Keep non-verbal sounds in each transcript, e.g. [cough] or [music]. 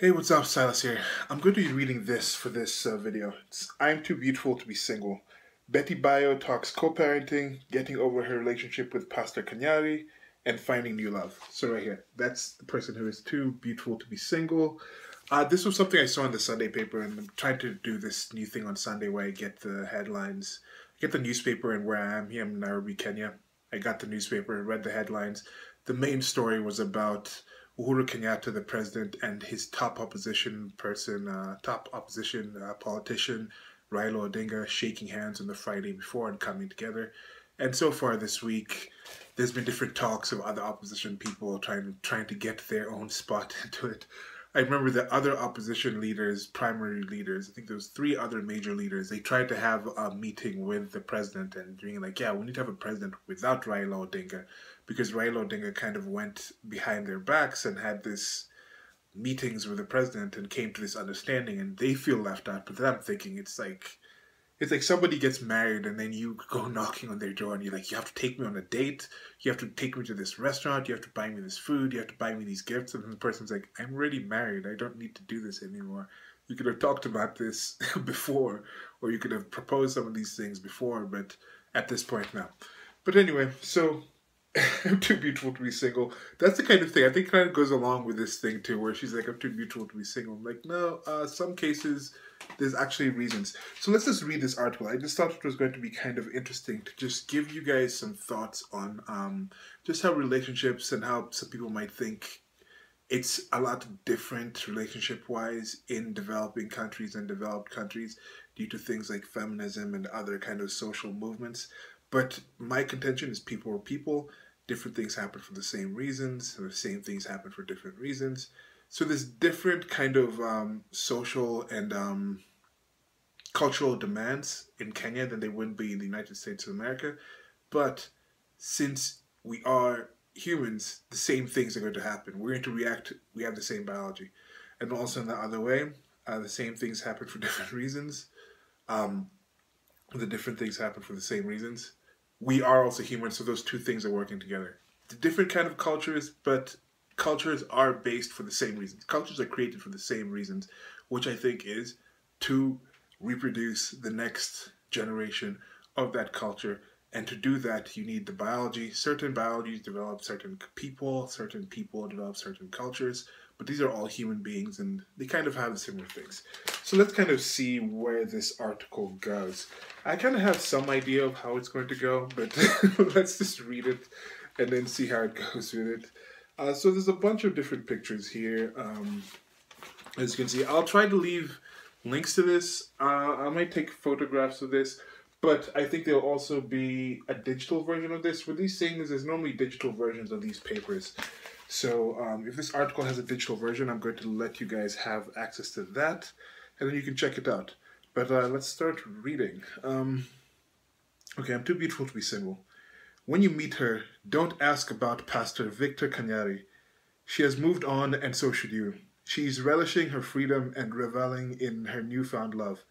Hey, what's up? Silas here. I'm going to be reading this for this uh, video. It's I'm Too Beautiful to Be Single. Betty Bayo talks co-parenting, getting over her relationship with Pastor Kanyari, and finding new love. So right here, that's the person who is too beautiful to be single. Uh, this was something I saw in the Sunday paper, and I'm trying to do this new thing on Sunday where I get the headlines, I get the newspaper, and where I am here in Nairobi, Kenya. I got the newspaper and read the headlines. The main story was about Uhuru Kenyatta, the president, and his top opposition person, uh, top opposition uh, politician, Raila Odinga, shaking hands on the Friday before and coming together. And so far this week, there's been different talks of other opposition people trying trying to get their own spot [laughs] into it. I remember the other opposition leaders, primary leaders, I think there was three other major leaders, they tried to have a meeting with the president and being like, yeah, we need to have a president without Raila Odinga because Raila Odinga kind of went behind their backs and had this meetings with the president and came to this understanding and they feel left out. But then I'm thinking it's like it's like somebody gets married and then you go [laughs] knocking on their door and you're like, you have to take me on a date, you have to take me to this restaurant, you have to buy me this food, you have to buy me these gifts, and the person's like, I'm already married, I don't need to do this anymore. You could have talked about this [laughs] before, or you could have proposed some of these things before, but at this point now. But anyway, so [laughs] I'm too beautiful to be single. That's the kind of thing I think kind of goes along with this thing too, where she's like, I'm too beautiful to be single. I'm like, no, uh, some cases there's actually reasons. So let's just read this article. I just thought it was going to be kind of interesting to just give you guys some thoughts on um, just how relationships and how some people might think it's a lot different relationship wise in developing countries and developed countries due to things like feminism and other kind of social movements. But my contention is people are people. Different things happen for the same reasons. and The same things happen for different reasons. So there's different kind of um, social and um, cultural demands in Kenya than they would be in the United States of America. But since we are humans, the same things are going to happen. We're going to react. We have the same biology, and also in the other way, uh, the same things happen for [laughs] different reasons. Um, the different things happen for the same reasons. We are also human, so those two things are working together. The different kind of cultures, but cultures are based for the same reasons. Cultures are created for the same reasons, which I think is to reproduce the next generation of that culture. And to do that, you need the biology. Certain biologies develop certain people, certain people develop certain cultures, but these are all human beings and they kind of have similar things. So let's kind of see where this article goes. I kind of have some idea of how it's going to go, but [laughs] let's just read it and then see how it [laughs] goes with it. Uh, so there's a bunch of different pictures here. Um, as you can see, I'll try to leave links to this. Uh, I might take photographs of this, but I think there'll also be a digital version of this. With these things, there's normally digital versions of these papers. So um, if this article has a digital version, I'm going to let you guys have access to that, and then you can check it out. But uh, let's start reading. Um, okay, I'm too beautiful to be single. When you meet her, don't ask about Pastor Victor Kanyari. She has moved on, and so should you. She's relishing her freedom and reveling in her newfound love.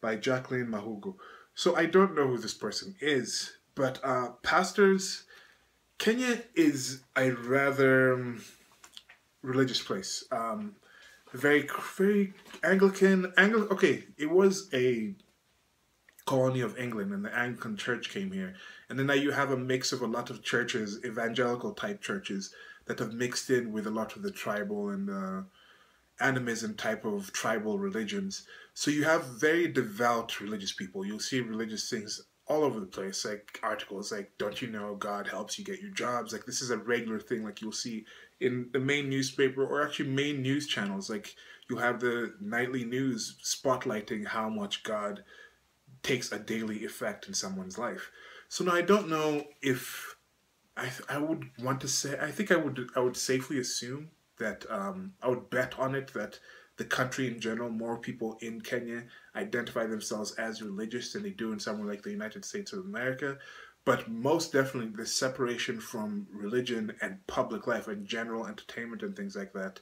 By Jacqueline Mahugu. So I don't know who this person is, but uh, pastors Kenya is a rather um, religious place. Um, very, very Anglican. Angli- okay, it was a colony of England, and the Anglican Church came here. And then now you have a mix of a lot of churches, evangelical type churches, that have mixed in with a lot of the tribal and uh, animism type of tribal religions. So you have very devout religious people. You'll see religious things all over the place, like articles like "Don't you know God helps you get your jobs?" Like this is a regular thing. Like you'll see in the main newspaper or actually main news channels. Like you have the nightly news spotlighting how much God takes a daily effect in someone's life. So now I don't know if I I would want to say I think I would I would safely assume that um, I would bet on it that the country in general, more people in Kenya identify themselves as religious than they do in somewhere like the United States of America. But most definitely, the separation from religion and public life and general entertainment and things like that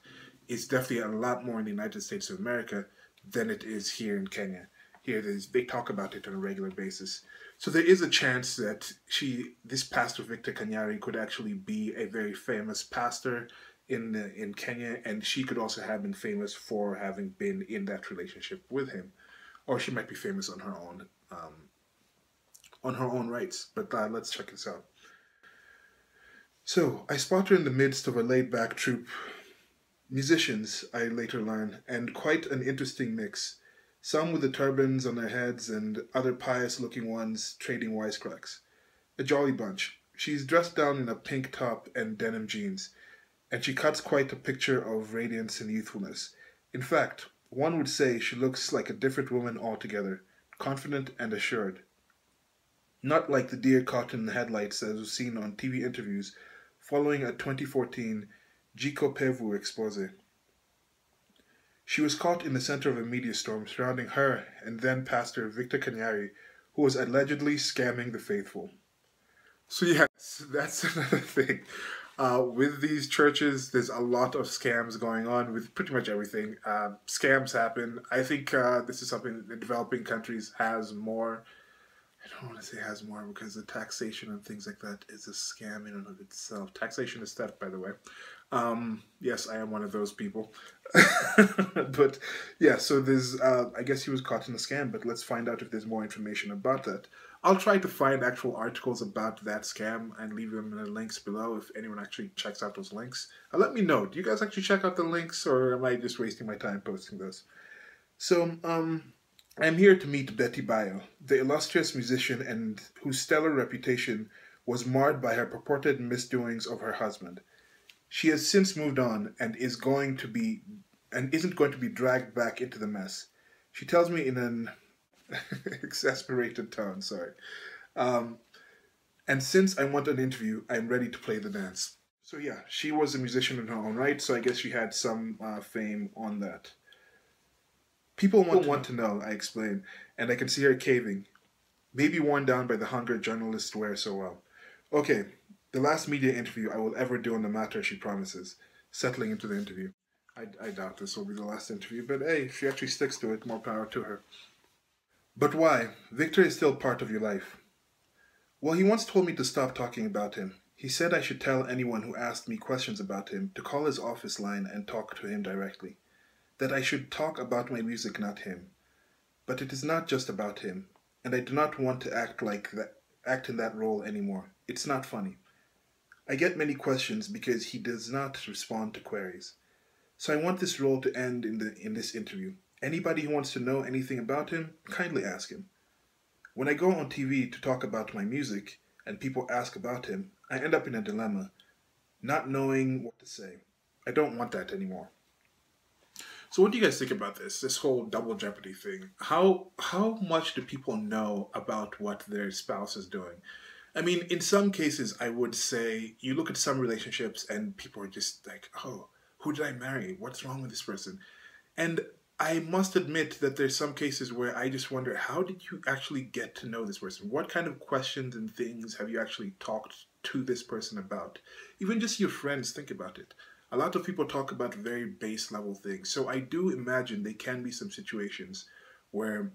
is definitely a lot more in the United States of America than it is here in Kenya. Here, they talk about it on a regular basis. So there is a chance that she, this pastor Victor Kanyari, could actually be a very famous pastor in in Kenya, and she could also have been famous for having been in that relationship with him, or she might be famous on her own um, on her own rights. But uh, let's check this out. So I spot her in the midst of a laid back troupe musicians, I later learn, and quite an interesting mix. Some with the turbans on their heads and other pious looking ones trading wisecracks. A jolly bunch. She's dressed down in a pink top and denim jeans, and she cuts quite a picture of radiance and youthfulness. In fact, one would say she looks like a different woman altogether, confident and assured. Not like the deer caught in the headlights as was seen on TV interviews following a 2014 Jicho Pevu expose. She was caught in the center of a media storm surrounding her and then Pastor Victor Kanyari, who was allegedly scamming the faithful. So, yes, [laughs] that's another thing. Uh, with these churches, there's a lot of scams going on with pretty much everything. Uh, scams happen. I think uh, this is something the developing countries has more. I don't want to say has more because the taxation and things like that is a scam in and of itself. Taxation is theft, by the way. Um, yes, I am one of those people. [laughs] but yeah, so there's, uh, I guess he was caught in a scam, but let's find out if there's more information about that. I'll try to find actual articles about that scam and leave them in the links below if anyone actually checks out those links. Uh, let me know. Do you guys actually check out the links or am I just wasting my time posting those? So, um, I'm here to meet Betty Bayo, the illustrious musician and whose stellar reputation was marred by her purported misdoings of her husband. She has since moved on and is going to be and isn't going to be dragged back into the mess. She tells me in an [laughs] exasperated tone, sorry. Um, and since I want an interview, I'm ready to play the dance. So yeah, she was a musician in her own right, so I guess she had some uh, fame on that. People want, want to know, I explain, and I can see her caving, maybe worn down by the hunger journalists wear so well. Okay, the last media interview I will ever do on the matter, she promises, settling into the interview. I, I doubt this will be the last interview, but hey, if she actually sticks to it, more power to her. But why? Victor is still part of your life. Well, he once told me to stop talking about him. He said I should tell anyone who asked me questions about him to call his office line and talk to him directly. That I should talk about my music, not him. But it is not just about him, and I do not want to act like that act in that role anymore. It's not funny. I get many questions because he does not respond to queries. So I want this role to end in, the, in this interview. Anybody who wants to know anything about him, kindly ask him. When I go on TV to talk about my music and people ask about him, I end up in a dilemma, not knowing what to say. I don't want that anymore. So what do you guys think about this? This whole double jeopardy thing. How how much do people know about what their spouse is doing? I mean, in some cases, I would say you look at some relationships and people are just like, oh, who did I marry? What's wrong with this person? And I must admit that there's some cases where I just wonder, how did you actually get to know this person? What kind of questions and things have you actually talked to this person about? Even just your friends, think about it. A lot of people talk about very base level things. So I do imagine there can be some situations where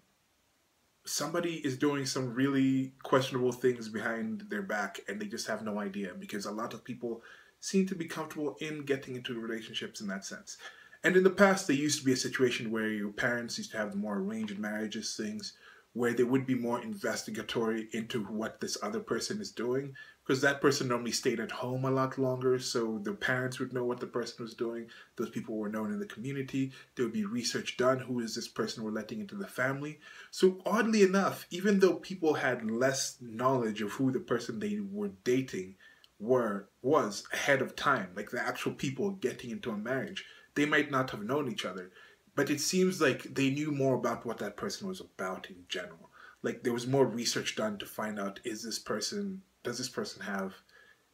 somebody is doing some really questionable things behind their back and they just have no idea because a lot of people seem to be comfortable in getting into relationships in that sense. And in the past, there used to be a situation where your parents used to have the more arranged marriages, things where they would be more investigatory into what this other person is doing because that person normally stayed at home a lot longer so the parents would know what the person was doing. Those people were known in the community. There would be research done who is this person we're letting into the family. So oddly enough even though people had less knowledge of who the person they were dating were was ahead of time like the actual people getting into a marriage they might not have known each other but it seems like they knew more about what that person was about in general. Like there was more research done to find out is this person does this person have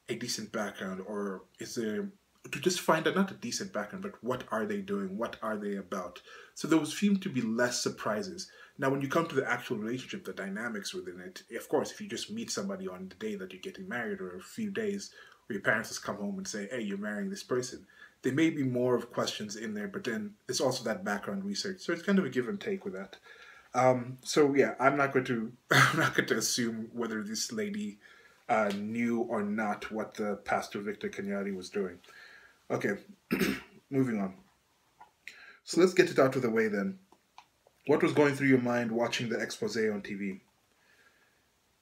a decent background or is there to just find out not a decent background but what are they doing? What are they about? So there was seemed to be less surprises. Now when you come to the actual relationship the dynamics within it of course if you just meet somebody on the day that you're getting married or a few days where your parents just come home and say hey you're marrying this person there may be more of questions in there but then there's also that background research so it's kind of a give and take with that um, so yeah i'm not going to [laughs] i'm not going to assume whether this lady uh, knew or not what the Pastor Victor Kanyari was doing. Okay, [clears throat] moving on. So let's get it out of the way then. What was going through your mind watching the expose on TV?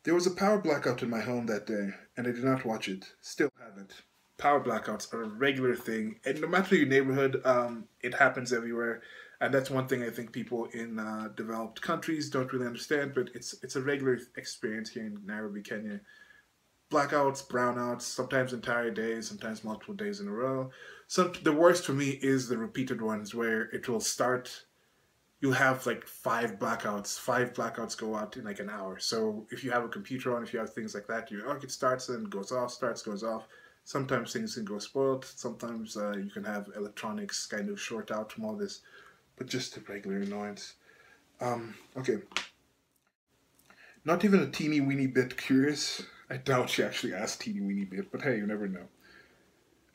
There was a power blackout in my home that day, and I did not watch it. Still haven't. Power blackouts are a regular thing, and no matter your neighborhood, um, it happens everywhere. And that's one thing I think people in uh, developed countries don't really understand, but it's it's a regular experience here in Nairobi, Kenya. Blackouts, brownouts, sometimes entire days, sometimes multiple days in a row. Some the worst for me is the repeated ones where it will start you'll have like five blackouts. Five blackouts go out in like an hour. So if you have a computer on, if you have things like that, you oh, it starts and goes off, starts, goes off. Sometimes things can go spoiled. Sometimes uh, you can have electronics kind of short out from all this, but just a regular annoyance. Um, okay. Not even a teeny weeny bit curious. I doubt she actually asked teeny weeny bit, but hey, you never know.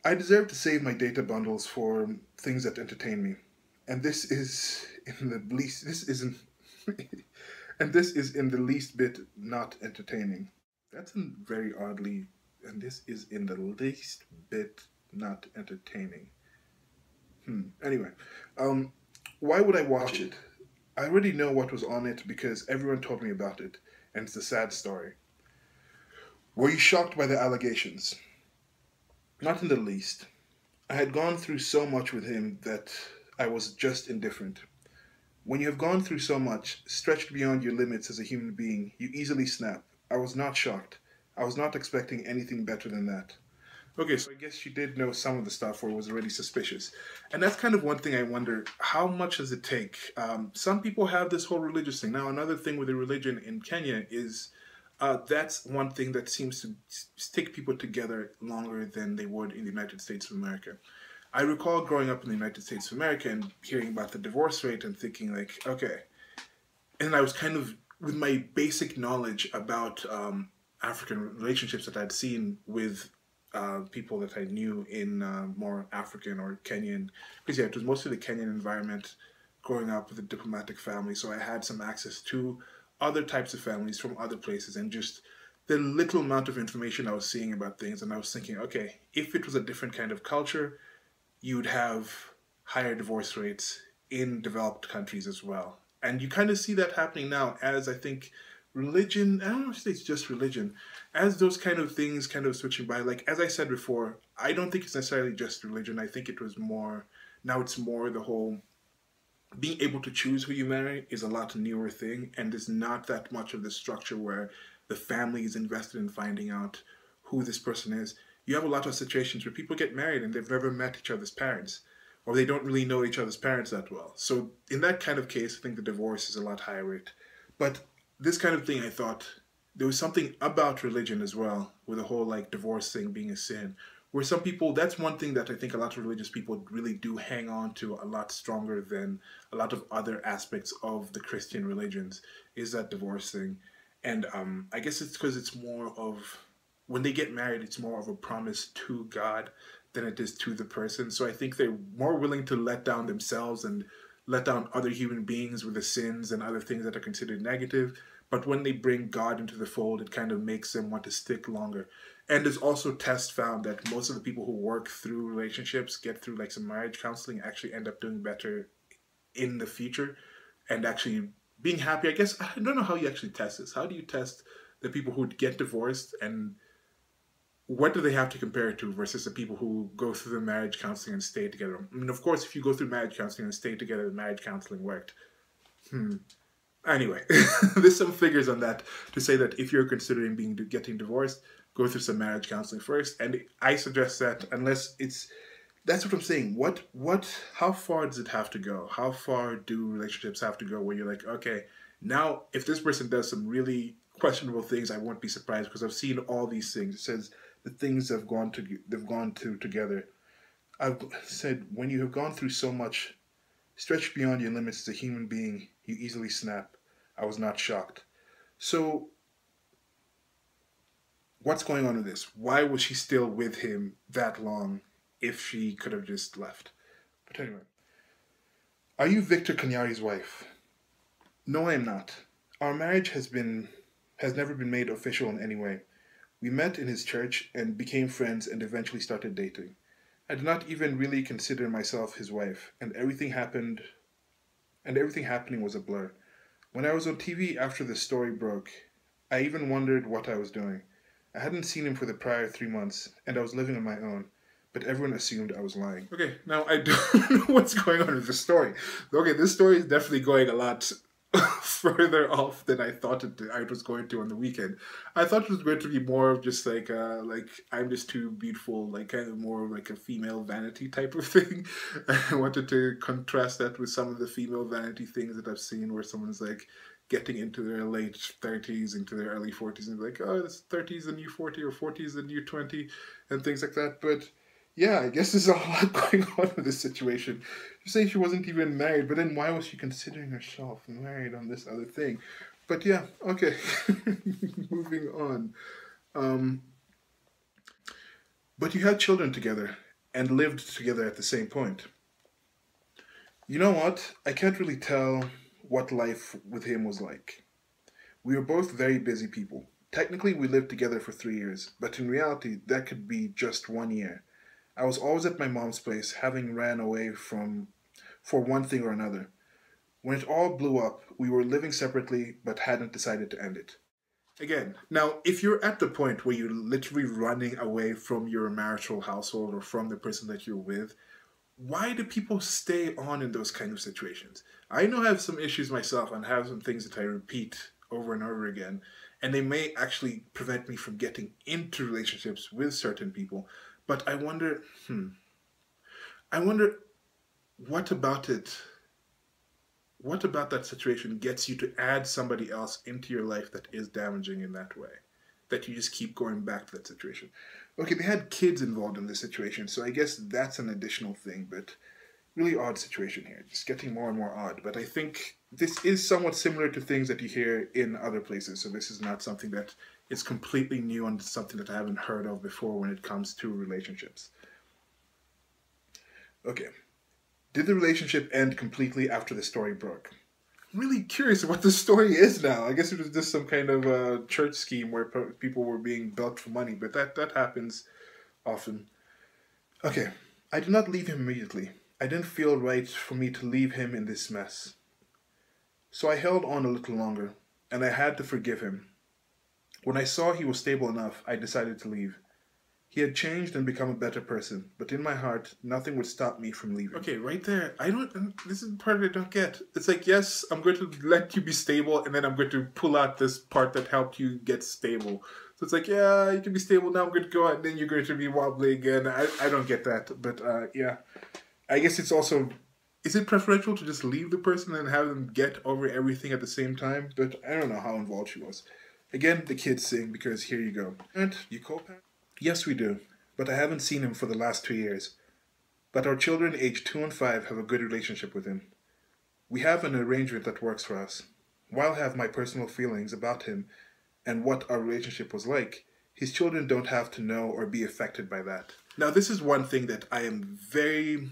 I deserve to save my data bundles for things that entertain me. And this is in the least this isn't [laughs] and this is in the least bit not entertaining. That's a very oddly and this is in the least bit not entertaining. Hmm. Anyway, um, why would I watch it? I already know what was on it because everyone told me about it, and it's a sad story. Were you shocked by the allegations? Not in the least. I had gone through so much with him that I was just indifferent. When you have gone through so much, stretched beyond your limits as a human being, you easily snap. I was not shocked. I was not expecting anything better than that. Okay, so I guess she did know some of the stuff or was already suspicious. And that's kind of one thing I wonder how much does it take? Um, some people have this whole religious thing. Now, another thing with the religion in Kenya is uh, that's one thing that seems to stick people together longer than they would in the United States of America. I recall growing up in the United States of America and hearing about the divorce rate and thinking like, okay, and I was kind of with my basic knowledge about um, African relationships that I'd seen with uh, people that I knew in uh, more African or Kenyan, because yeah, it was mostly the Kenyan environment growing up with a diplomatic family, so I had some access to other types of families from other places and just the little amount of information I was seeing about things, and I was thinking, okay, if it was a different kind of culture, you'd have higher divorce rates in developed countries as well. And you kind of see that happening now as I think religion, I don't know if it's just religion, as those kind of things kind of switching by. Like, as I said before, I don't think it's necessarily just religion. I think it was more, now it's more the whole being able to choose who you marry is a lot newer thing. And there's not that much of the structure where the family is invested in finding out who this person is you have a lot of situations where people get married and they've never met each other's parents or they don't really know each other's parents that well. So in that kind of case, I think the divorce is a lot higher rate. But this kind of thing, I thought there was something about religion as well, with the whole like divorce thing being a sin, where some people, that's one thing that I think a lot of religious people really do hang on to a lot stronger than a lot of other aspects of the Christian religions, is that divorce thing. And um, I guess it's because it's more of when they get married, it's more of a promise to God than it is to the person. So I think they're more willing to let down themselves and let down other human beings with the sins and other things that are considered negative. But when they bring God into the fold, it kind of makes them want to stick longer. And there's also tests found that most of the people who work through relationships, get through like some marriage counseling, actually end up doing better in the future and actually being happy. I guess I don't know how you actually test this. How do you test the people who get divorced and what do they have to compare it to versus the people who go through the marriage counseling and stay together? I mean, of course, if you go through marriage counseling and stay together, the marriage counseling worked. Hmm. Anyway, [laughs] there's some figures on that to say that if you're considering being getting divorced, go through some marriage counseling first. And I suggest that unless it's that's what I'm saying. What what how far does it have to go? How far do relationships have to go where you're like, okay, now if this person does some really questionable things, I won't be surprised because I've seen all these things. It says the things they've gone to they've gone to together. I've said when you have gone through so much, stretched beyond your limits as a human being, you easily snap. I was not shocked. So what's going on with this? Why was she still with him that long if she could have just left? But anyway. Are you Victor Kanyari's wife? No, I am not. Our marriage has been has never been made official in any way. We met in his church and became friends and eventually started dating. I did not even really consider myself his wife, and everything happened, and everything happening was a blur. When I was on TV after the story broke, I even wondered what I was doing. I hadn't seen him for the prior three months, and I was living on my own, but everyone assumed I was lying. Okay, now I [laughs] don't know what's going on with the story. Okay, this story is definitely going a lot [laughs] further off than I thought it I was going to on the weekend. I thought it was going to be more of just like uh like I'm just too beautiful, like kind of more like a female vanity type of [laughs] thing. I wanted to contrast that with some of the female vanity things that I've seen where someone's like getting into their late 30s into their early 40s and like oh this 30 is the new 40 or 40 is the new 20 and things like that but yeah, I guess there's a lot [laughs] going on with this situation. You say she wasn't even married, but then why was she considering herself married on this other thing? But yeah, okay. [laughs] Moving on. Um, but you had children together and lived together at the same point. You know what? I can't really tell what life with him was like. We were both very busy people. Technically, we lived together for three years, but in reality, that could be just one year. I was always at my mom's place, having ran away from for one thing or another. When it all blew up, we were living separately but hadn't decided to end it. Again, now if you're at the point where you're literally running away from your marital household or from the person that you're with, why do people stay on in those kind of situations? I know I have some issues myself and have some things that I repeat over and over again, and they may actually prevent me from getting into relationships with certain people. But I wonder, hmm, I wonder what about it, what about that situation gets you to add somebody else into your life that is damaging in that way? That you just keep going back to that situation. Okay, they had kids involved in this situation, so I guess that's an additional thing, but really odd situation here. Just getting more and more odd. But I think this is somewhat similar to things that you hear in other places, so this is not something that is completely new and something that I haven't heard of before when it comes to relationships. Okay. Did the relationship end completely after the story broke? I'm really curious what the story is now. I guess it was just some kind of a church scheme where people were being bilked for money, but that, that happens often. Okay. I did not leave him immediately. I didn't feel right for me to leave him in this mess. So I held on a little longer, and I had to forgive him when I saw he was stable enough, I decided to leave. He had changed and become a better person, but in my heart, nothing would stop me from leaving. Okay, right there. I don't. This is the part I don't get. It's like, yes, I'm going to let you be stable, and then I'm going to pull out this part that helped you get stable. So it's like, yeah, you can be stable now. I'm going to go out, and then you're going to be wobbly again. I, I don't get that, but uh, yeah, I guess it's also. Is it preferential to just leave the person and have them get over everything at the same time? But I don't know how involved she was. Again, the kids sing because here you go. And you Pat? Yes, we do, but I haven't seen him for the last two years. But our children aged two and five have a good relationship with him. We have an arrangement that works for us. While I have my personal feelings about him and what our relationship was like, his children don't have to know or be affected by that. Now, this is one thing that I am very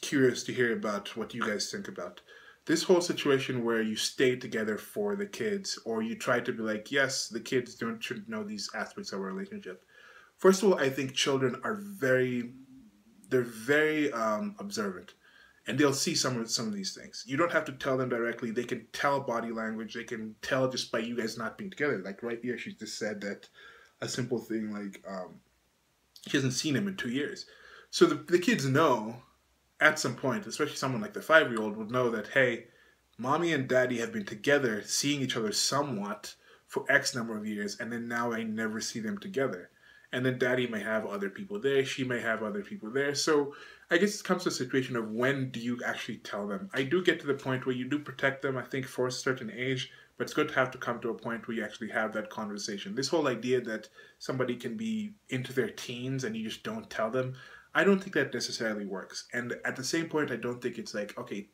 curious to hear about what you guys think about this whole situation where you stay together for the kids or you try to be like yes the kids don't should know these aspects of our relationship. First of all i think children are very they're very um, observant and they'll see some of some of these things. You don't have to tell them directly. They can tell body language. They can tell just by you guys not being together. Like right here she just said that a simple thing like um, she hasn't seen him in two years. So the, the kids know at some point, especially someone like the five year old, would know that, hey, mommy and daddy have been together, seeing each other somewhat for X number of years, and then now I never see them together. And then daddy may have other people there, she may have other people there. So I guess it comes to a situation of when do you actually tell them? I do get to the point where you do protect them, I think, for a certain age, but it's good to have to come to a point where you actually have that conversation. This whole idea that somebody can be into their teens and you just don't tell them, I don't think that necessarily works. And at the same point, I don't think it's like, okay,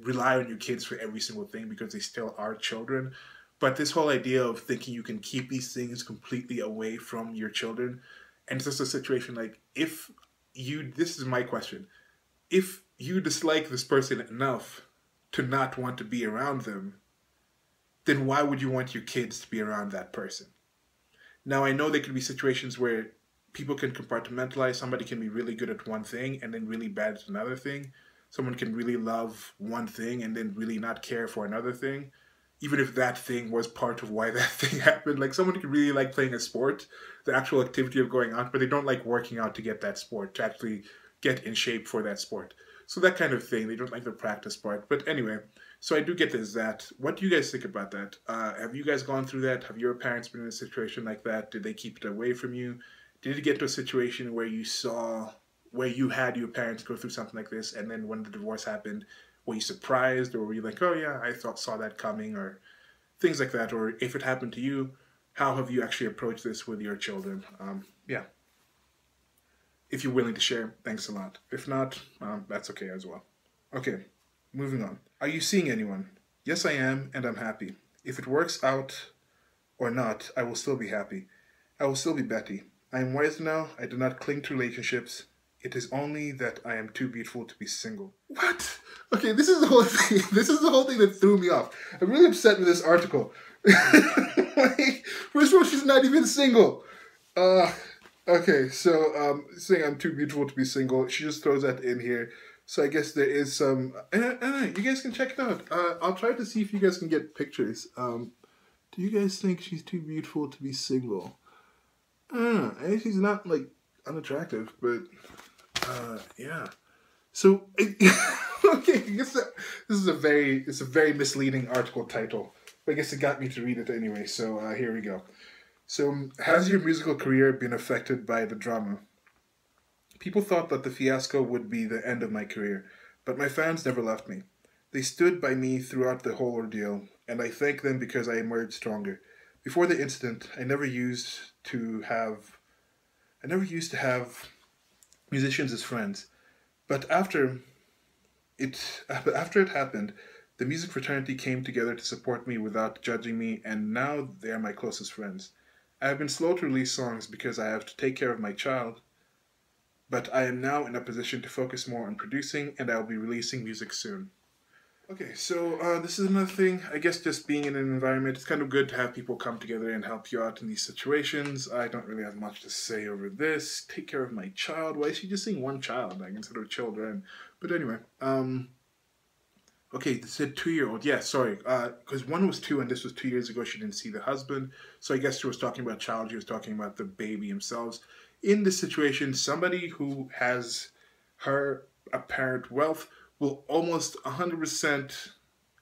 rely on your kids for every single thing because they still are children. But this whole idea of thinking you can keep these things completely away from your children, and it's just a situation like if you, this is my question, if you dislike this person enough to not want to be around them, then why would you want your kids to be around that person? Now, I know there could be situations where people can compartmentalize. Somebody can be really good at one thing and then really bad at another thing. Someone can really love one thing and then really not care for another thing, even if that thing was part of why [laughs] that thing happened. Like someone can really like playing a sport, the actual activity of going out, but they don't like working out to get that sport, to actually get in shape for that sport. So that kind of thing. They don't like the practice part. But anyway, so I do get this that. What do you guys think about that? Uh, have you guys gone through that? Have your parents been in a situation like that? Did they keep it away from you? Did you get to a situation where you saw, where you had your parents go through something like this, and then when the divorce happened, were you surprised, or were you like, oh yeah, I thought saw that coming, or things like that? Or if it happened to you, how have you actually approached this with your children? Um, yeah. If you're willing to share, thanks a lot. If not, um, that's okay as well. Okay, moving on. Are you seeing anyone? Yes, I am, and I'm happy. If it works out or not, I will still be happy. I will still be Betty. I am wise now. I do not cling to relationships. It is only that I am too beautiful to be single. What? Okay, this is the whole [laughs] thing. This is the whole thing that threw me off. I'm really upset with this article. [laughs] like, first of all, she's not even single. Uh, okay, so um, saying I'm too beautiful to be single, she just throws that in here. So I guess there is some. And you guys can check it out. Uh, I'll try to see if you guys can get pictures. Um, do you guys think she's too beautiful to be single? Know. I she's not like unattractive, but uh, yeah. So [laughs] okay, I guess that, this is a very it's a very misleading article title. But I guess it got me to read it anyway. So uh, here we go. So has your musical career been affected by the drama? People thought that the fiasco would be the end of my career, but my fans never left me. They stood by me throughout the whole ordeal, and I thank them because I emerged stronger. Before the incident, I never used to have I never used to have musicians as friends. But after it [laughs] after it happened, the music fraternity came together to support me without judging me, and now they are my closest friends. I have been slow to release songs because I have to take care of my child, but I am now in a position to focus more on producing and I'll be releasing music soon. Okay, so uh, this is another thing. I guess just being in an environment, it's kind of good to have people come together and help you out in these situations. I don't really have much to say over this. Take care of my child. Why is she just saying one child, like instead of children? But anyway, um, okay, it said two year old. Yeah, sorry, because uh, one was two and this was two years ago. She didn't see the husband, so I guess she was talking about child. She was talking about the baby themselves in this situation, somebody who has her apparent wealth will almost 100%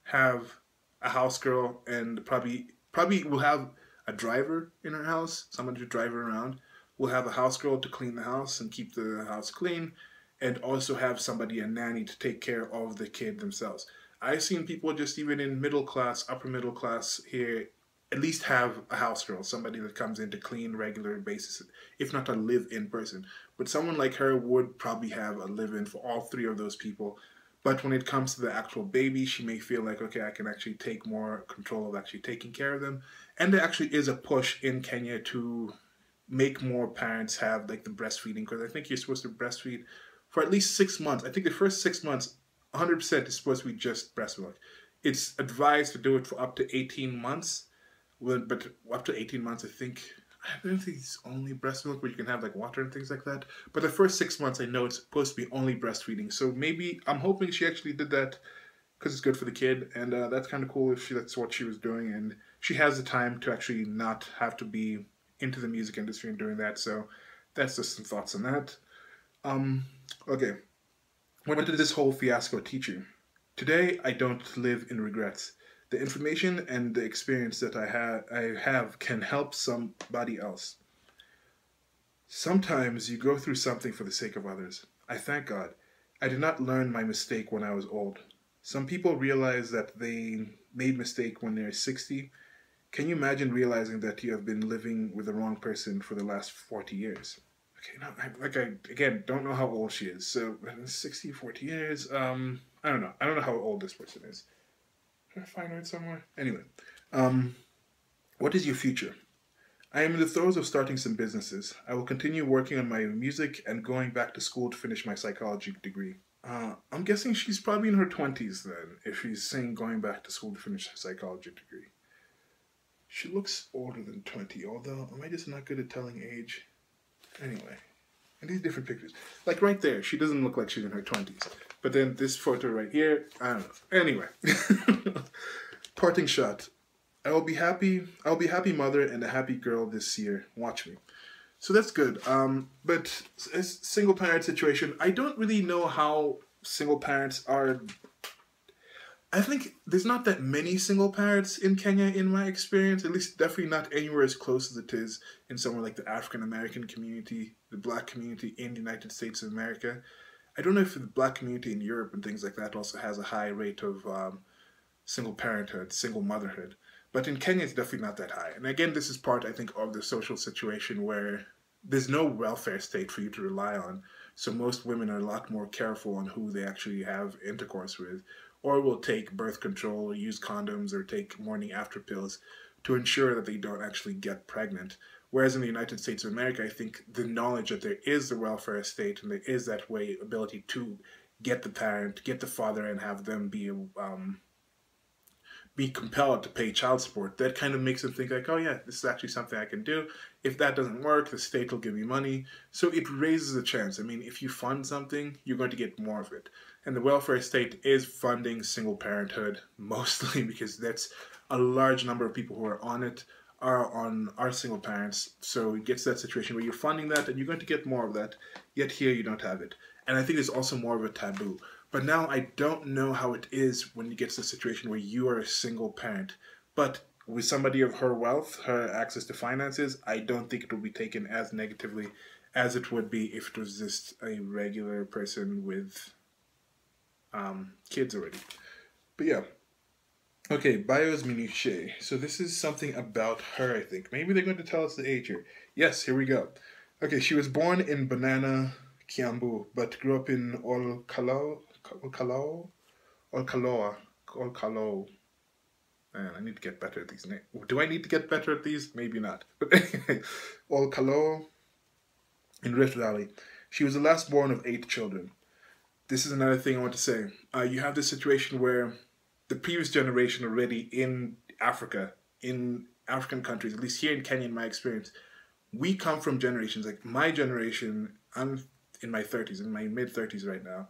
have a house girl and probably probably will have a driver in her house, someone to drive her around. Will have a house girl to clean the house and keep the house clean, and also have somebody, a nanny, to take care of the kid themselves. I've seen people just even in middle class, upper middle class here at least have a house girl, somebody that comes in to clean regular basis, if not a live-in person. But someone like her would probably have a live-in for all three of those people. But when it comes to the actual baby, she may feel like, okay, I can actually take more control of actually taking care of them. And there actually is a push in Kenya to make more parents have like the breastfeeding because I think you're supposed to breastfeed for at least six months. I think the first six months, 100% is supposed to be just breast milk. It's advised to do it for up to 18 months but up to 18 months, I think. I don't think it's only breast milk, where you can have like water and things like that. But the first six months, I know it's supposed to be only breastfeeding. So maybe I'm hoping she actually did that because it's good for the kid, and uh, that's kind of cool if she, that's what she was doing, and she has the time to actually not have to be into the music industry and doing that. So that's just some thoughts on that. Um, okay, what did this whole fiasco teach you? Today, I don't live in regrets the information and the experience that I have I have can help somebody else. Sometimes you go through something for the sake of others. I thank God. I did not learn my mistake when I was old. Some people realize that they made mistake when they're 60. Can you imagine realizing that you have been living with the wrong person for the last 40 years? Okay, no, I, like I again don't know how old she is. So 60, 40 years. Um, I don't know. I don't know how old this person is. Find it somewhere? Anyway, um, what is your future? I am in the throes of starting some businesses. I will continue working on my music and going back to school to finish my psychology degree. Uh, I'm guessing she's probably in her 20s then, if she's saying going back to school to finish her psychology degree. She looks older than 20, although am I just not good at telling age? Anyway, and these different pictures, like right there, she doesn't look like she's in her twenties. But then this photo right here, I don't know. Anyway, [laughs] parting shot. I will be happy. I'll be happy mother and a happy girl this year. Watch me. So that's good. Um, but a single parent situation, I don't really know how single parents are. I think there's not that many single parents in Kenya, in my experience. At least, definitely not anywhere as close as it is in somewhere like the African American community, the Black community in the United States of America. I don't know if the Black community in Europe and things like that also has a high rate of um, single parenthood, single motherhood. But in Kenya, it's definitely not that high. And again, this is part, I think, of the social situation where there's no welfare state for you to rely on. So most women are a lot more careful on who they actually have intercourse with, or will take birth control, or use condoms, or take morning after pills to ensure that they don't actually get pregnant. Whereas in the United States of America, I think the knowledge that there is the welfare state and there is that way ability to get the parent, get the father, and have them be um, be compelled to pay child support, that kind of makes them think like, oh yeah, this is actually something I can do. If that doesn't work, the state will give me money. So it raises a chance. I mean, if you fund something, you're going to get more of it. And the welfare state is funding single parenthood mostly [laughs] because that's a large number of people who are on it are on are single parents. So it gets that situation where you're funding that and you're going to get more of that. Yet here you don't have it. And I think it's also more of a taboo. But now I don't know how it is when you get to a situation where you are a single parent. But with somebody of her wealth, her access to finances, I don't think it will be taken as negatively as it would be if it was just a regular person with um, kids already. But yeah. Okay, bios minutiae. So this is something about her, I think. Maybe they're going to tell us the age here. Yes, here we go. Okay, she was born in Banana, Kiambu, but grew up in Olkalau, Olkalou, Olkaloa, Olkalou. Man, I need to get better at these names. Do I need to get better at these? Maybe not. [laughs] But anyway, Olkalou in Rift Valley. She was the last born of eight children. This is another thing I want to say. Uh, you have this situation where the previous generation already in Africa, in African countries, at least here in Kenya, in my experience, we come from generations like my generation. I'm in my 30s, in my mid 30s right now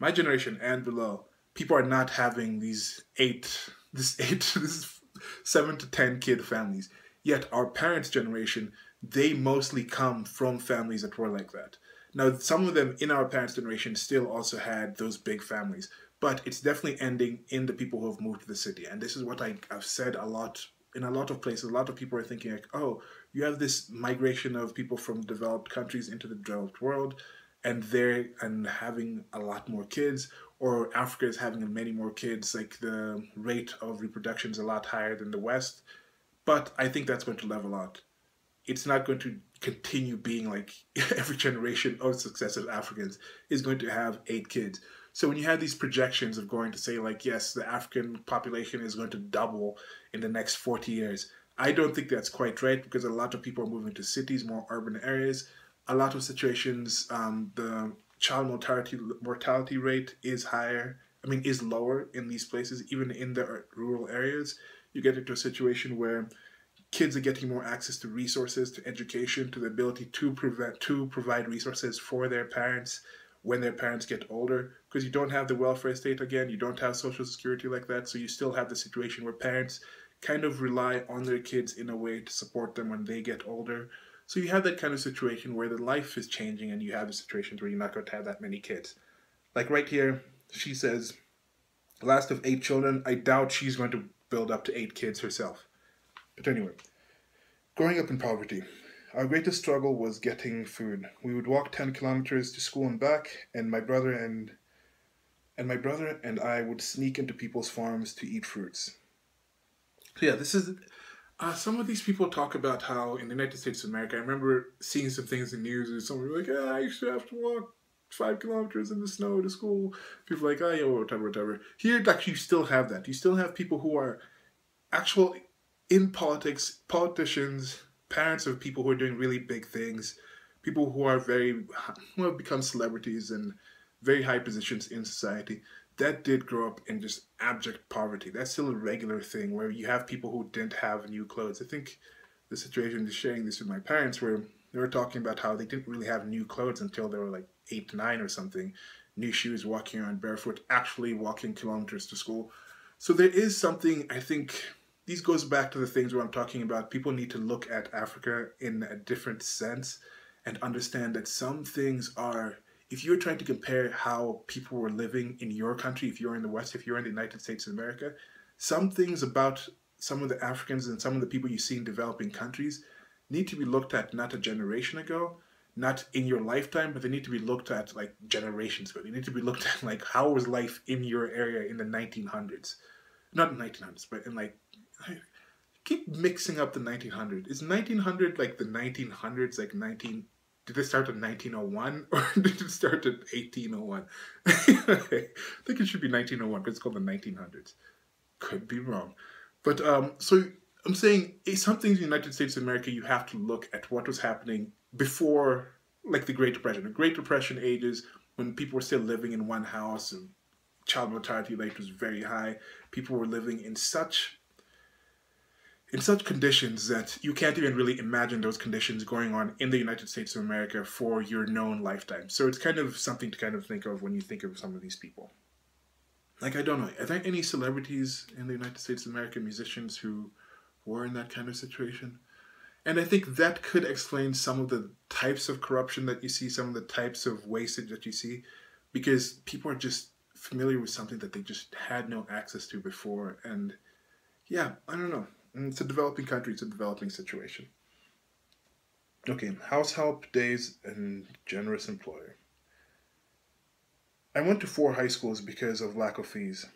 my generation and below, people are not having these eight, [laughs] this eight, [laughs] this seven to ten kid families. Yet our parents' generation, they mostly come from families that were like that. Now, some of them in our parents' generation still also had those big families, but it's definitely ending in the people who have moved to the city. And this is what I, I've said a lot in a lot of places. A lot of people are thinking like, oh, you have this migration of people from developed countries into the developed world and they're and having a lot more kids or Africa is having many more kids like the rate of reproduction is a lot higher than the West but I think that's going to level out it's not going to continue being like [laughs] every generation of successive Africans is going to have eight kids so when you have these projections of going to say like yes the African population is going to double in the next 40 years I don't think that's quite right because a lot of people are moving to cities more urban areas a lot of situations, um, the child mortality mortality rate is higher. I mean, is lower in these places, even in the rural areas. You get into a situation where kids are getting more access to resources, to education, to the ability to prevent to provide resources for their parents when their parents get older. Because you don't have the welfare state again, you don't have social security like that, so you still have the situation where parents kind of rely on their kids in a way to support them when they get older. So you have that kind of situation where the life is changing and you have the situations where you're not going to have that many kids. Like right here, she says, last of eight children, I doubt she's going to build up to eight kids herself. But anyway, growing up in poverty, our greatest struggle was getting food. We would walk 10 kilometers to school and back, and my brother and and my brother and I would sneak into people's farms to eat fruits. So yeah, this is uh, some of these people talk about how in the United States of America, I remember seeing some things in the news and someone like, yeah, I used to have to walk five kilometers in the snow to school. People like, oh, yeah, whatever, whatever. Here, actually, you still have that. You still have people who are actual in politics, politicians, parents of people who are doing really big things, people who are very, who have become celebrities and very high positions in society that did grow up in just abject poverty. That's still a regular thing where you have people who didn't have new clothes. I think the situation is sharing this with my parents where They were talking about how they didn't really have new clothes until they were like eight, nine or something. New shoes, walking around barefoot, actually walking kilometers to school. So there is something, I think, these goes back to the things where I'm talking about. People need to look at Africa in a different sense and understand that some things are, if you're trying to compare how people were living in your country, if you're in the West, if you're in the United States of America, some things about some of the Africans and some of the people you see in developing countries need to be looked at not a generation ago, not in your lifetime, but they need to be looked at like generations ago. They need to be looked at like how was life in your area in the 1900s, not 1900s, but in like I keep mixing up the 1900. Is 1900 like the 1900s, like 19? Did it start in 1901 [laughs] or did it start in 1801? [laughs] I think it should be 1901, but it's called the 1900s. Could be wrong. But um, so I'm saying some things in the United States of America, you have to look at what was happening before, like the Great Depression. The Great Depression ages when people were still living in one house and child mortality rate was very high. People were living in such in such conditions that you can't even really imagine those conditions going on in the United States of America for your known lifetime. So it's kind of something to kind of think of when you think of some of these people. Like I don't know, are there any celebrities in the United States of America, musicians who were in that kind of situation? And I think that could explain some of the types of corruption that you see, some of the types of wastage that you see, because people are just familiar with something that they just had no access to before. And yeah, I don't know. Mm, it's a developing country, it's a developing situation. Okay, house help days and generous employer. I went to four high schools because of lack of fees.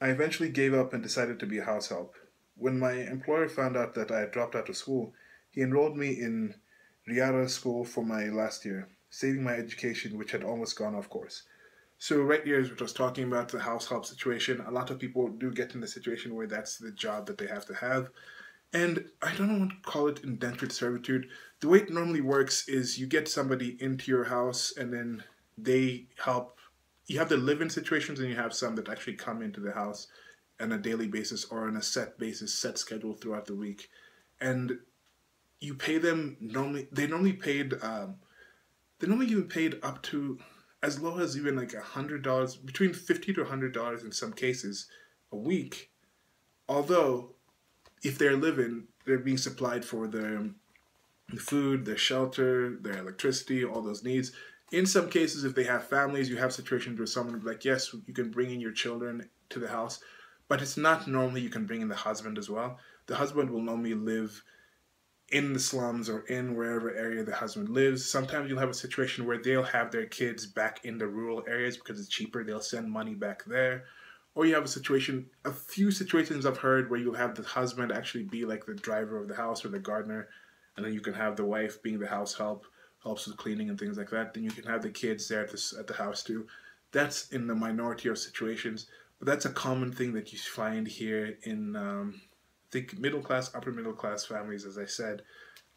I eventually gave up and decided to be a house help. When my employer found out that I had dropped out of school, he enrolled me in Riara School for my last year, saving my education, which had almost gone off course. So right here, as we was talking about the house help situation, a lot of people do get in the situation where that's the job that they have to have. And I don't want to call it indentured servitude. The way it normally works is you get somebody into your house and then they help you have the live-in situations and you have some that actually come into the house on a daily basis or on a set basis, set schedule throughout the week, and you pay them normally. They normally paid. Um, they normally even paid up to as low as even like a hundred dollars, between fifty to hundred dollars in some cases, a week. Although, if they're living, they're being supplied for their um, food, their shelter, their electricity, all those needs in some cases, if they have families, you have situations where someone would be like, yes, you can bring in your children to the house, but it's not normally you can bring in the husband as well. The husband will normally live in the slums or in wherever area the husband lives. Sometimes you'll have a situation where they'll have their kids back in the rural areas because it's cheaper. They'll send money back there. Or you have a situation, a few situations I've heard where you'll have the husband actually be like the driver of the house or the gardener, and then you can have the wife being the house help helps with cleaning and things like that. Then you can have the kids there at the, at the house too. That's in the minority of situations, but that's a common thing that you find here in, um, think, middle class, upper middle class families, as I said.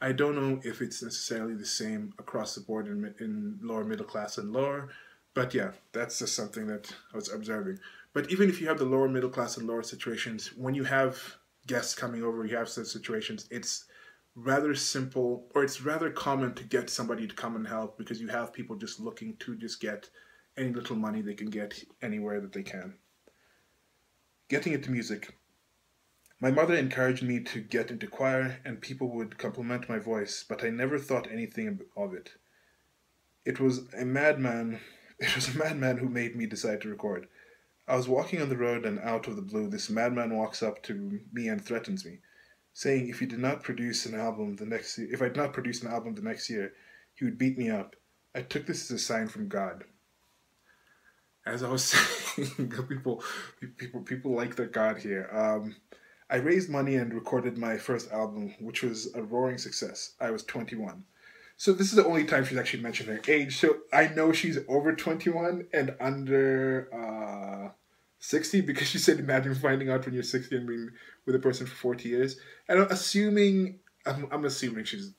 I don't know if it's necessarily the same across the board in, in lower middle class and lower, but yeah, that's just something that I was observing. But even if you have the lower middle class and lower situations, when you have guests coming over, you have such situations, it's rather simple or it's rather common to get somebody to come and help because you have people just looking to just get any little money they can get anywhere that they can. Getting into music. My mother encouraged me to get into choir and people would compliment my voice, but I never thought anything of it. It was a madman, [laughs] it was a madman who made me decide to record. I was walking on the road and out of the blue this madman walks up to me and threatens me saying if he did not produce an album the next if I did not produce an album the next year, he would beat me up. I took this as a sign from God. As I was [laughs] saying, people people people like their God here. Um, I raised money and recorded my first album, which was a roaring success. I was 21. So this is the only time she's actually mentioned her age. So I know she's over 21 and under uh, 60 because she said imagine finding out when you're 60 and being with a person for 40 years and i'm assuming i'm, I'm assuming she's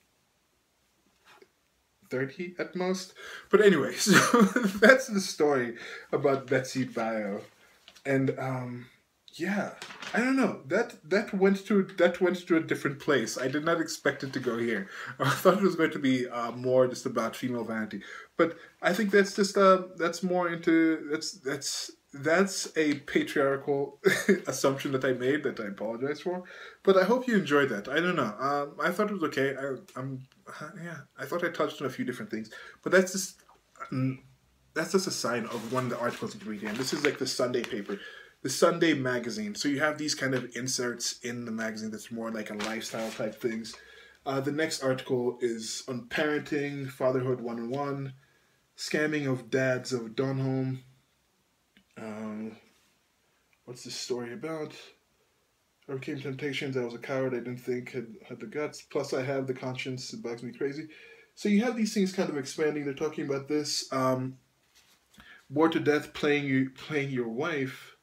30 at most but anyway [laughs] so that's the story about Betty Bayo and um yeah, I don't know. That that went to that went to a different place. I did not expect it to go here. [laughs] I thought it was going to be uh, more just about female vanity, but I think that's just uh that's more into that's that's that's a patriarchal [laughs] assumption that I made that I apologize for. But I hope you enjoyed that. I don't know. Um, I thought it was okay. I, am yeah. I thought I touched on a few different things, but that's just. Mm, that's just a sign of one of the articles you read And This is like the Sunday paper the Sunday magazine. So you have these kind of inserts in the magazine that's more like a lifestyle type things. Uh, the next article is on parenting, fatherhood one on one, scamming of dads of Donholm. Um, what's this story about? Overcame temptations. I was a coward. I didn't think had had the guts. Plus, I have the conscience. It bugs me crazy. So you have these things kind of expanding. They're talking about this. Um, bored to death playing you playing your wife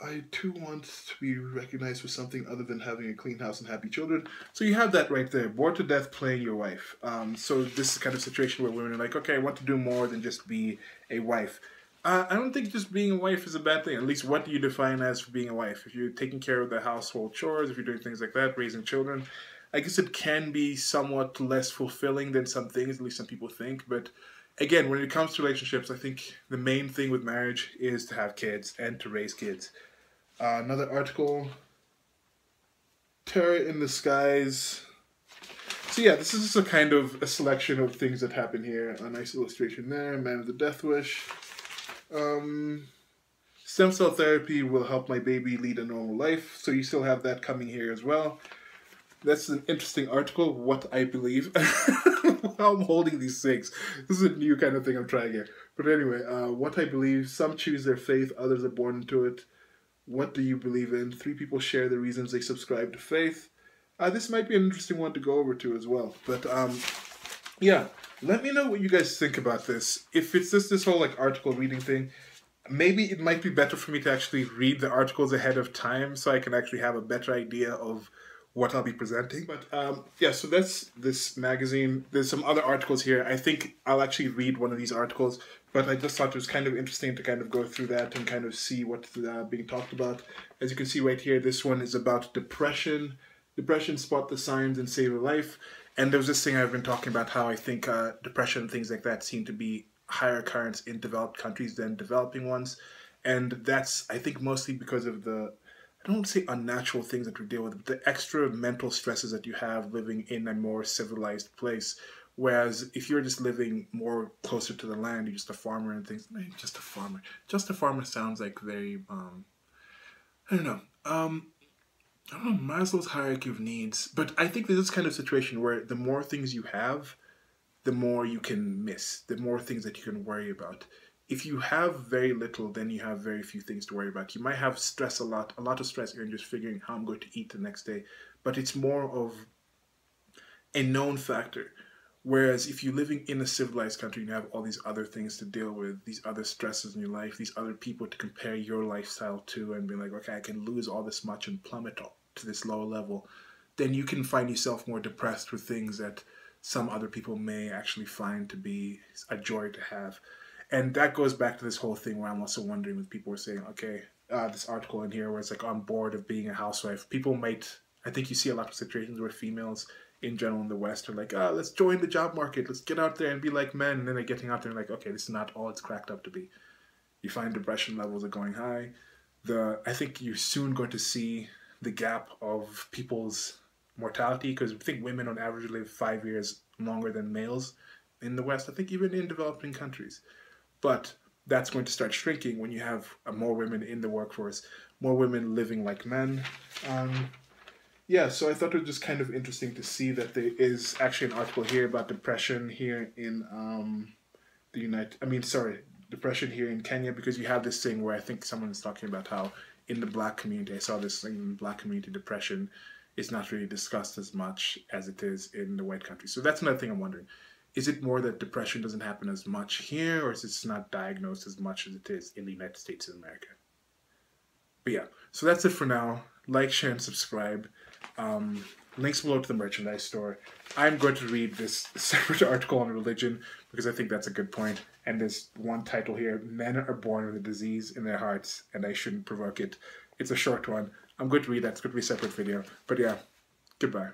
I too want to be recognized for something other than having a clean house and happy children. So you have that right there, bored to death playing your wife. Um, so this is kind of situation where women are like, okay, I want to do more than just be a wife. Uh, I don't think just being a wife is a bad thing. At least, what do you define as being a wife? If you're taking care of the household chores, if you're doing things like that, raising children, I guess it can be somewhat less fulfilling than some things. At least some people think, but again, when it comes to relationships, I think the main thing with marriage is to have kids and to raise kids. Uh, another article, Terror in the Skies. So yeah, this is just a kind of a selection of things that happen here. A nice illustration there. Man of the Death Wish. Um, stem cell therapy will help my baby lead a normal life. So you still have that coming here as well. That's an interesting article. What I believe. [laughs] I'm holding these things. This is a new kind of thing I'm trying here. But anyway, uh, what I believe. Some choose their faith. Others are born into it. What do you believe in? Three people share the reasons they subscribe to faith. Uh, this might be an interesting one to go over to as well. But um, yeah, let me know what you guys think about this. If it's just this whole like article reading thing, maybe it might be better for me to actually read the articles ahead of time so I can actually have a better idea of what I'll be presenting. But um, yeah, so that's this magazine. There's some other articles here. I think I'll actually read one of these articles, but I just thought it was kind of interesting to kind of go through that and kind of see what's uh, being talked about. As you can see right here, this one is about depression. Depression, spot the signs and save a life. And there was this thing I've been talking about how I think uh, depression and things like that seem to be higher occurrence in developed countries than developing ones. And that's, I think, mostly because of the I don't want to say unnatural things that we deal with, but the extra mental stresses that you have living in a more civilized place. Whereas if you're just living more closer to the land, you're just a farmer and things. Man, Just a farmer. Just a farmer sounds like very. Um, I don't know. Um, I don't know Maslow's hierarchy of needs, but I think there's this kind of situation where the more things you have, the more you can miss, the more things that you can worry about if you have very little, then you have very few things to worry about. You might have stress a lot, a lot of stress in just figuring how I'm going to eat the next day, but it's more of a known factor. Whereas if you're living in a civilized country, and you have all these other things to deal with, these other stresses in your life, these other people to compare your lifestyle to, and be like, okay, I can lose all this much and plummet to this lower level, then you can find yourself more depressed with things that some other people may actually find to be a joy to have and that goes back to this whole thing where I'm also wondering with people are saying, okay, uh, this article in here where it's like on board of being a housewife. People might, I think you see a lot of situations where females in general in the West are like, ah, oh, let's join the job market, let's get out there and be like men, and then they're getting out there and like, okay, this is not all it's cracked up to be. You find depression levels are going high. The I think you're soon going to see the gap of people's mortality because I think women on average live five years longer than males in the West. I think even in developing countries. But that's going to start shrinking when you have uh, more women in the workforce, more women living like men. Um, yeah, so I thought it was just kind of interesting to see that there is actually an article here about depression here in um, the United. I mean, sorry, depression here in Kenya because you have this thing where I think someone is talking about how in the black community, I saw this thing in black community, depression is not really discussed as much as it is in the white country. So that's another thing I'm wondering is it more that depression doesn't happen as much here, or is it not diagnosed as much as it is in the United States of America? But yeah, so that's it for now. Like, share, and subscribe. Um, links below to the merchandise store. I'm going to read this [laughs] separate article on religion because I think that's a good point. And there's one title here Men are born with a disease in their hearts, and I shouldn't provoke it. It's a short one. I'm going to read that. It's going to be a separate video. But yeah, goodbye.